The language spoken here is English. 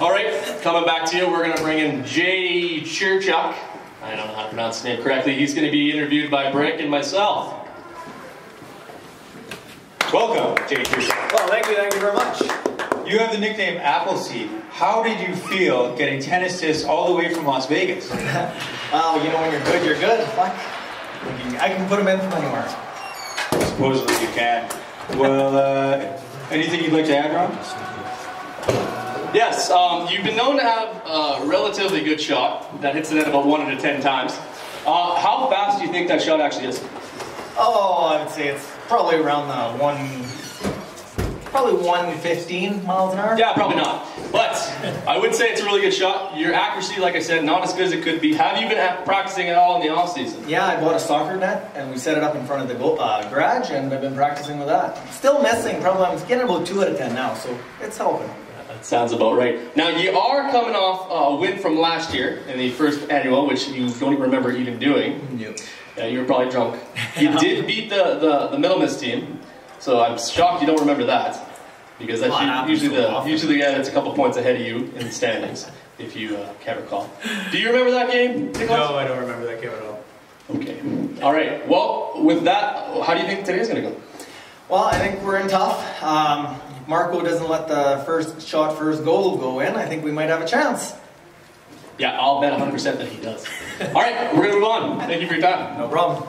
All right, coming back to you, we're going to bring in Jay Cherchuk. I don't know how to pronounce his name correctly. He's going to be interviewed by Brick and myself. Welcome, Jay Cherchuk. Well, thank you, thank you very much. You have the nickname Appleseed. How did you feel getting 10 assists all the way from Las Vegas? Well, you know, when you're good, you're good. Fuck. I can put them in from anywhere. Supposedly you can. Well, uh, anything you'd like to add, Ron? Yes, um, you've been known to have a relatively good shot that hits the net about one out of ten times. Uh, how fast do you think that shot actually is? Oh, I would say it's probably around the one, probably 115 miles an hour. Yeah, probably not. But I would say it's a really good shot. Your accuracy, like I said, not as good as it could be. Have you been practicing at all in the off season? Yeah, I bought a soccer net and we set it up in front of the go- uh, garage and I've been practicing with that. Still missing, probably I'm getting about 2 out of 10 now, so it's helping. That sounds about right. Now you are coming off a win from last year in the first annual, which you don't even remember even doing. Yep. Yeah, you were probably drunk. You did beat the, the, the Middlemiss team, so I'm shocked you don't remember that. Because that's Well, usually the usually the guy that's a couple points ahead of you in the standings, if you uh, can recall. Do you remember that game, Nicholas? I don't remember that game at all. Okay. All right. Well, with that, how do you think today's going to go? Well, I think we're in tough. Um, Marco doesn't let the first shot, first goal go in, I think we might have a chance. Yeah, I'll bet 100% that he does. All right, we're going to move on. Thank you for your time. No problem.